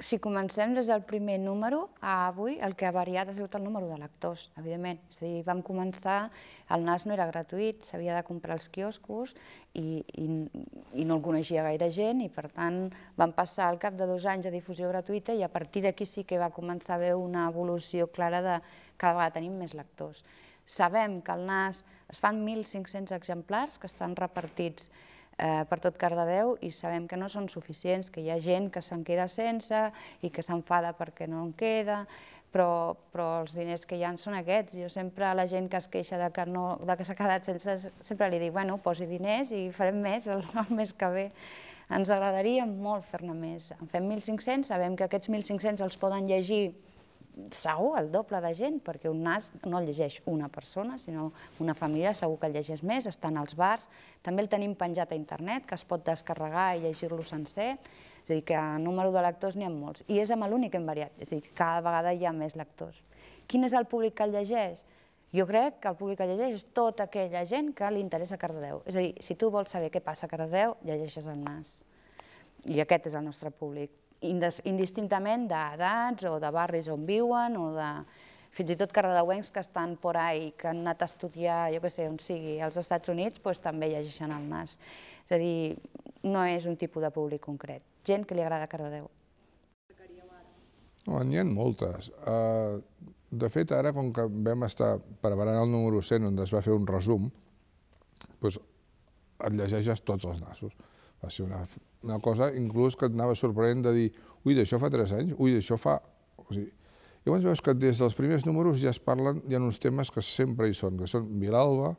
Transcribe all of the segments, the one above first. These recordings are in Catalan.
si comencem des del primer número a avui, el que ha variat ha sigut el número de lectors, evidentment. És a dir, vam començar, el NAS no era gratuït, s'havia de comprar als quioscos i, i, i no el coneixia gaire gent i per tant vam passar al cap de dos anys a difusió gratuïta i a partir d'aquí sí que va començar a haver una evolució clara de cada vegada tenim més lectors. Sabem que el NAS es fan 1.500 exemplars que estan repartits eh, per tot Cardedeu i sabem que no són suficients, que hi ha gent que se'n queda sense i que s'enfada perquè no en queda, però, però els diners que hi ha són aquests. Jo sempre a la gent que es queixa de que, no, de que s'ha quedat sense, sempre li dic, bueno, posi diners i farem més el, el mes que ve. Ens agradaria molt fer-ne més. En fem 1.500, sabem que aquests 1.500 els poden llegir segur el doble de gent, perquè un nas no el llegeix una persona, sinó una família segur que el llegeix més, estan als bars, també el tenim penjat a internet, que es pot descarregar i llegir-lo sencer, és a dir, que número de lectors n'hi ha molts, i és amb l'únic hem variat, és a dir, cada vegada hi ha més lectors. Quin és el públic que el llegeix? Jo crec que el públic que llegeix és tota aquella gent que li interessa Cardedeu. És a dir, si tu vols saber què passa a Cardedeu, llegeixes el nas. I aquest és el nostre públic indistintament d'edats o de barris on viuen o de fins i tot cardedeuencs que estan por ahí, que han anat a estudiar, jo què sé, on sigui, als Estats Units, doncs també llegeixen el nas. És a dir, no és un tipus de públic concret, gent que li agrada Cardedeu. Oh, N'hi ha moltes. Uh, de fet, ara, com que vam estar preparant el número 100, on es va fer un resum, doncs et llegeixes tots els nassos. Va ser una, una cosa inclús que et anava sorprenent de dir ui, d'això fa 3 anys, ui, d'això fa... O sigui, llavors veus que des dels primers números ja es parlen, hi ha uns temes que sempre hi són, que són Vilalba,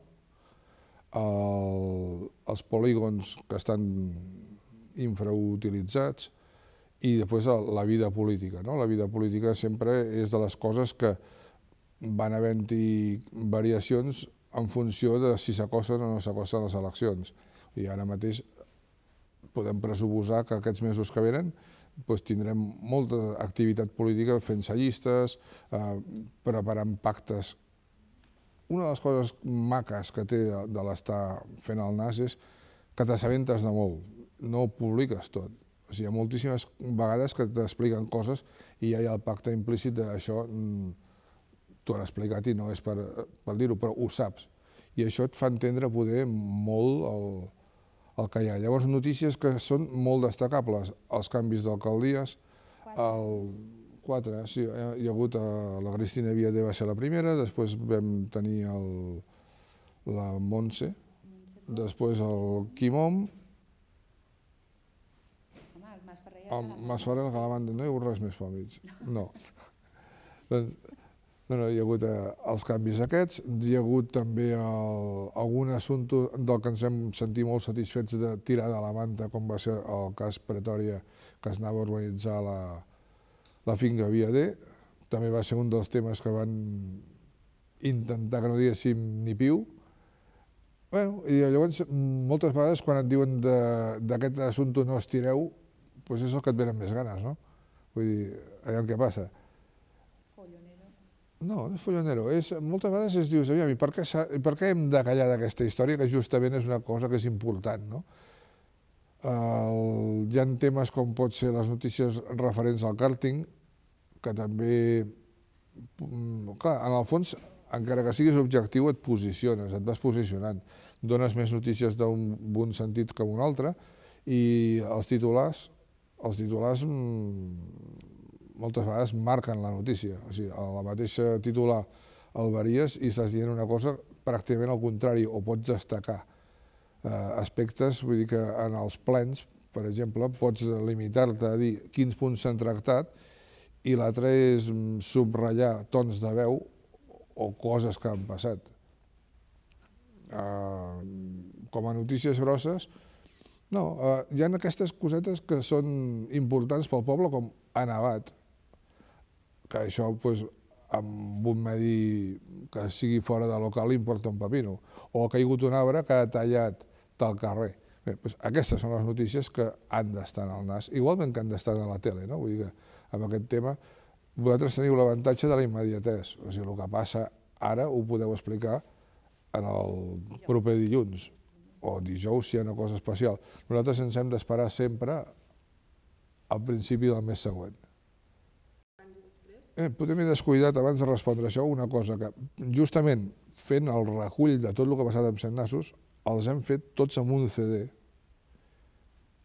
el, els polígons que estan infrautilitzats i després la vida política. No? La vida política sempre és de les coses que van havent-hi variacions en funció de si s'acosten o no s'acosten les eleccions. I ara mateix podem pressuposar que aquests mesos que venen doncs tindrem molta activitat política fent llistes, eh, preparant pactes. Una de les coses maques que té de, de l'estar fent el nas és que t'assabentes de molt, no ho publiques tot. O sigui, hi ha moltíssimes vegades que t'expliquen coses i ja hi ha el pacte implícit d'això mm, t'ho han explicat i no és per, per dir-ho, però ho saps. I això et fa entendre poder molt el, el que hi ha. Llavors, notícies que són molt destacables, els canvis d'alcaldies, el 4, sí, hi ha hagut, eh, la Cristina Viadé va ser la primera, després vam tenir el, la Montse, després el Quimom, el Mas Ferrer, que la van... No hi ha hagut res més pel mig. No. doncs, no, no, hi ha hagut eh, els canvis aquests, hi ha hagut també el, algun assumpte del que ens vam sentir molt satisfets de tirar de la manta, com va ser el cas Pretòria, que es anava a organitzar la, la finca D. També va ser un dels temes que van intentar que no diguéssim ni piu. Bueno, I llavors, moltes vegades, quan et diuen d'aquest assumpte no es tireu, doncs és el que et venen més ganes, no? Vull dir, allà què passa. No, no és follonero. És, moltes vegades es dius, aviam, i per què, per què hem de callar d'aquesta història, que justament és una cosa que és important, no? El, hi ha temes com pot ser les notícies referents al karting, que també, mm, clar, en el fons, encara que siguis objectiu, et posiciones, et vas posicionant. Dones més notícies d'un bon sentit que un altre, i els titulars, els titulars mm, moltes vegades marquen la notícia. O sigui, a la mateixa titular el varies i estàs dient una cosa pràcticament al contrari, o pots destacar eh, aspectes, vull dir que en els plens, per exemple, pots limitar-te a dir quins punts s'han tractat i l'altre és subratllar tons de veu o coses que han passat. Eh, com a notícies grosses, no, eh, hi ha aquestes cosetes que són importants pel poble, com ha nevat, que això pues, amb un medi que sigui fora de local importa un pepino, o ha caigut un arbre que ha tallat tal carrer. Bé, doncs aquestes són les notícies que han d'estar el nas, igualment que han d'estar a la tele, no? Vull dir que amb aquest tema vosaltres teniu l'avantatge de la immediatesa, o sigui, el que passa ara ho podeu explicar en el proper dilluns, o dijous si hi ha una cosa especial. Nosaltres ens hem d'esperar sempre al principi del mes següent. Eh, potser m'he descuidat abans de respondre això una cosa, que justament fent el recull de tot el que ha passat amb Cent Nassos, els hem fet tots amb un CD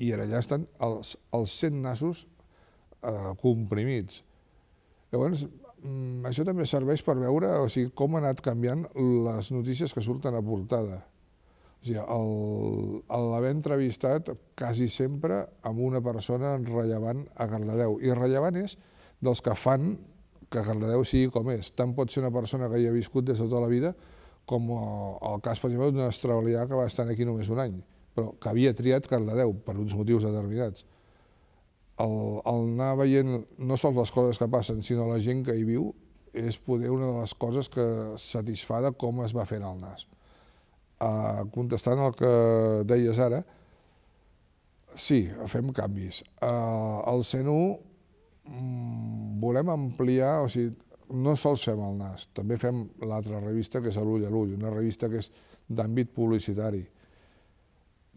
i ara ja estan els, els 100 nassos eh, comprimits. Llavors, mm, això també serveix per veure o sigui, com han anat canviant les notícies que surten a portada. O sigui, l'haver entrevistat quasi sempre amb una persona rellevant a Cardedeu. I rellevant és dels que fan que Cardedeu sigui com és. Tant pot ser una persona que hi ha viscut des de tota la vida com el cas, per exemple, d'un australià que va estar aquí només un any, però que havia triat Cardedeu per uns motius determinats. El, el anar veient no sols les coses que passen, sinó la gent que hi viu, és poder una de les coses que satisfà de com es va fent el nas. Uh, contestant el que deies ara, sí, fem canvis. Uh, el 101 Mm, volem ampliar, o sigui, no sols fem el nas, també fem l'altra revista que és l'Ull a l'Ull, una revista que és d'àmbit publicitari,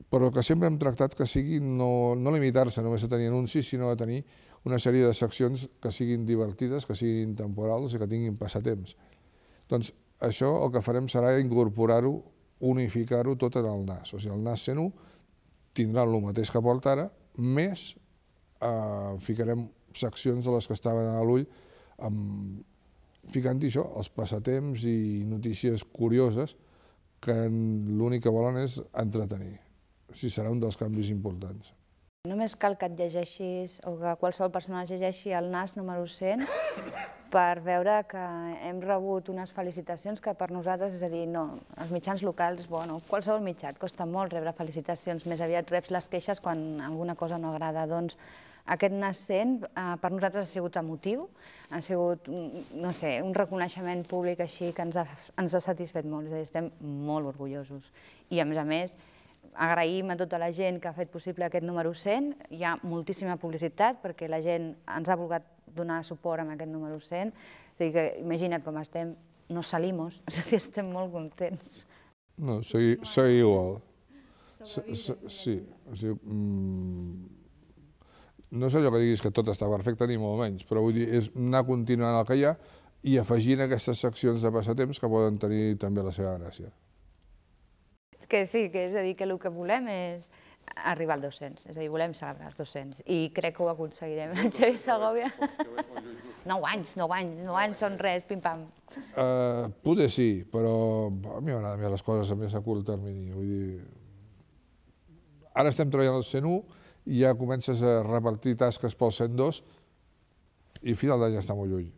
però que sempre hem tractat que sigui no, no limitar-se només a tenir anuncis, sinó a tenir una sèrie de seccions que siguin divertides, que siguin temporals i que tinguin passatemps. Doncs això el que farem serà incorporar-ho, unificar-ho tot en el NAS. O sigui, el NAS 101 tindrà el mateix que porta ara, més eh, ficarem seccions de les que estaven a l'ull, ficant-hi això, els passatemps i notícies curioses que l'únic que volen és entretenir. O sigui, serà un dels canvis importants. Només cal que et llegeixis, o que qualsevol persona llegeixi el NAS número 100 per veure que hem rebut unes felicitacions que per nosaltres, és a dir, no, els mitjans locals, bueno, qualsevol mitjà, et costa molt rebre felicitacions, més aviat reps les queixes quan alguna cosa no agrada, doncs aquest nascent eh, per nosaltres ha sigut emotiu, ha sigut, mm, no sé, un reconeixement públic així que ens ha, ens ha satisfet molt, és a dir, estem molt orgullosos. I a més a més, agraïm a tota la gent que ha fet possible aquest número 100, hi ha moltíssima publicitat perquè la gent ens ha volgut donar suport amb aquest número 100, és a dir, que imagina't com estem, no salimos, és a dir, estem molt contents. No, seguir, seguir igual. Sí, o sigui, mm, no és allò que diguis que tot està perfecte ni molt menys, però vull dir, és anar continuant el que hi ha i afegint aquestes seccions de passatemps que poden tenir també la seva gràcia. Que sí, que és a dir, que el que volem és arribar al 200, és a dir, volem celebrar els 200 i crec que ho aconseguirem. Xavi Segovia... 9 anys, 9 anys, 9 anys són res, pim-pam. Uh, poder sí, però a mi m'agrada més les coses a més a curt termini. Vull dir, ara estem treballant al 101 i ja comences a repartir tasques pel 102 i final d'any està molt lluny.